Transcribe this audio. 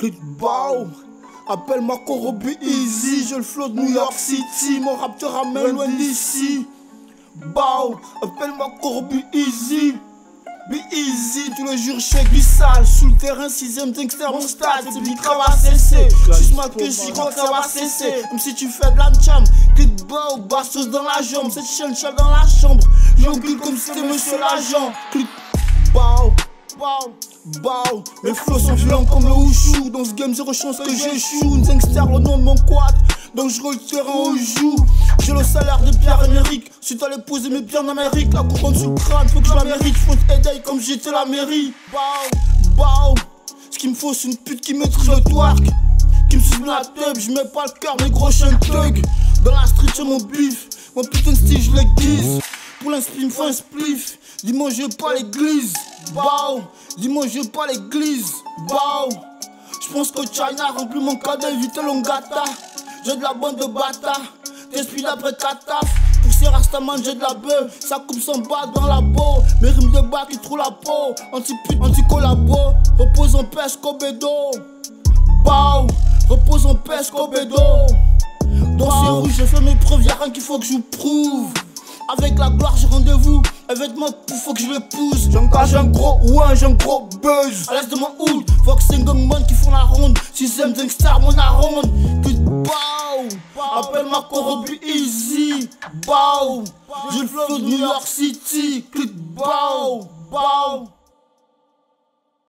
Click bow. Appelle-moi Korobi Easy, je le flow de New York City. Mon rap te ramène loin d'ici. Bow, appelle-moi Korobi Easy. Be easy, tous les jours je du sale Sous le terrain, 6ème gangster, mon stade C'est vite ça va cesser Juste mal que j'y crois que ça va cesser Même si tu fais de la cham Click bow, bastos dans la jambe Cette chaîne chale dans la chambre J'encule comme si c'était monsieur l'agent Click bow, bow Bow, mes flots sont violents comme le houchou Dans ce game zéro chance que j'échoue Une gangster le nom de mon quad. Dangereux le terrain au joue. J'ai le salaire de Pierre Amérique Si t'allais poser mes biens en Amérique. La couronne sous le crâne, faut que je la mérite Faut aider comme j'étais la mairie. Bow, bow. Ce qu'il me faut c'est une pute qui maîtrise le twerk. Qui me suit la tête, je mets pas le cœur mes gros thug. Dans la street j'ai mon bif. Mon putain de style je l'aiguise Pour l'inspi il me faut un spliff. Dis-moi je pas l'église. Bow Dis-moi je pas l'église. Bow J'pense que China remplit mon cadet vite l'ongata J'ai de la bande de bâtards T'esprit d'après ta taf Pour ces rastaman j'ai de la bœuf. Ça coupe son bas dans la peau. Mes rimes de bas qui trouvent la peau. Anti-pute, anti-collabo. Repose en paix, Scobedo Bow Repose en paix, Scobedo Dans ces rues j'ai fait mes preuves. Y'a rien qu'il faut que je prouve avec la gloire, j'ai rendez-vous. Événement pour faut que je l'épouse. J'engage un gros ouais, j'ai un gros buzz. À l'est de mon hood, Fox c'est gangman qui font la ronde. Sixième star, mon aronde. Que bow. Appelle-moi Korobi Easy. Bow. J'ai le flow de New York City. Click bow. Bow.